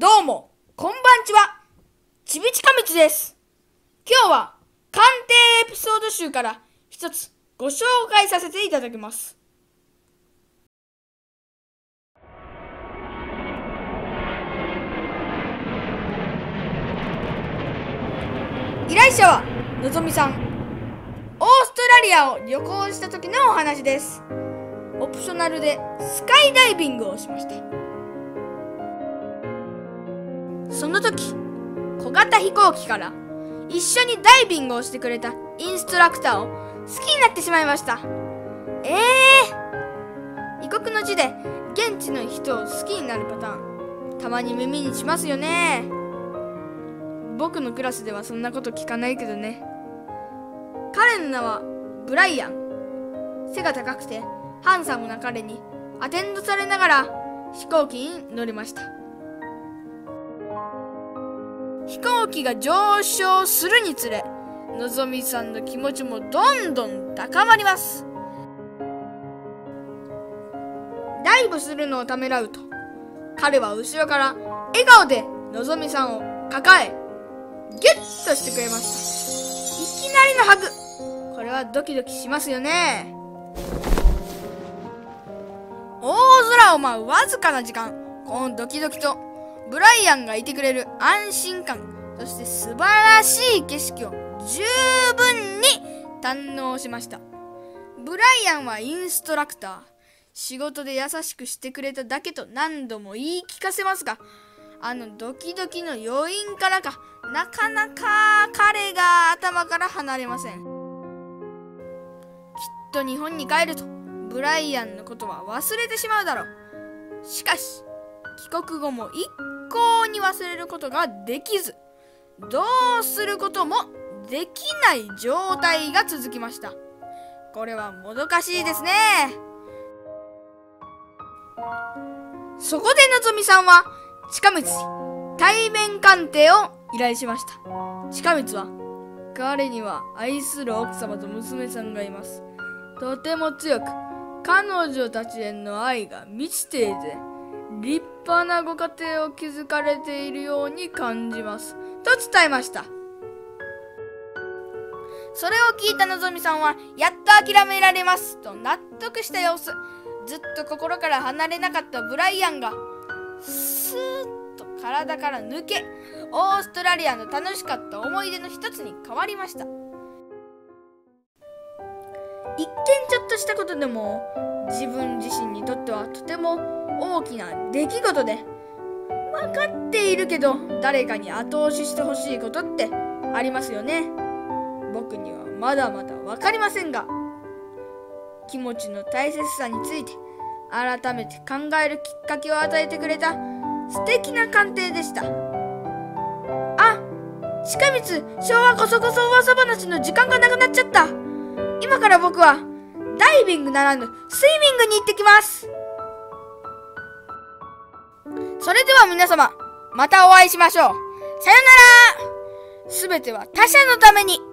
どうも、こんばんちは。ちびちかみつです。今日は、鑑定エピソード集から一つご紹介させていただきます。依頼者は、のぞみさん。オーストラリアを旅行した時のお話です。オプショナルでスカイダイビングをしました。その時、小型飛行機から一緒にダイビングをしてくれたインストラクターを好きになってしまいました。ええー、異国の地で現地の人を好きになるパターン、たまに耳にしますよね。僕のクラスではそんなこと聞かないけどね。彼の名はブライアン。背が高くてハンサムな彼にアテンドされながら飛行機に乗りました。飛行機が上昇するにつれ、のぞみさんの気持ちもどんどん高まります。ダイブするのをためらうと、彼は後ろから笑顔でのぞみさんを抱え、ギュッとしてくれました。いきなりのハグ。これはドキドキしますよね。大空を舞うわずかな時間、このドキドキとブライアンがいてくれる安心感、そして素晴らしい景色を十分に堪能しました。ブライアンはインストラクター。仕事で優しくしてくれただけと何度も言い聞かせますが、あのドキドキの余韻からか、なかなか彼が頭から離れません。きっと日本に帰ると、ブライアンのことは忘れてしまうだろう。しかし、帰国後も一向に忘れることができず、どうすることもできない状態が続きました。これはもどかしいですね。そこでのぞみさんは、近道対面鑑定を依頼しました。近道は、彼には愛する奥様と娘さんがいます。とても強く、彼女たちへの愛が満ちていて、立派なご家庭を築かれているように感じます。と伝えました。それを聞いたのぞみさんは、やっと諦められます。と納得した様子。ずっと心から離れなかったブライアンが、スーッと体から抜け、オーストラリアの楽しかった思い出の一つに変わりました。一見ちょっとしたことでも、自分自身にとってはとても大きな出来事で、分かっているけど、誰かに後押ししてほしいことってありますよね。僕にはまだまだ分かりませんが、気持ちの大切さについて改めて考えるきっかけを与えてくれた素敵な鑑定でした。あ、近道、昭和こそこそ噂話の時間がなくなっちゃった。今から僕はダイビングならぬスイミングに行ってきます。それでは皆様、またお会いしましょう。さよならすべては他者のために。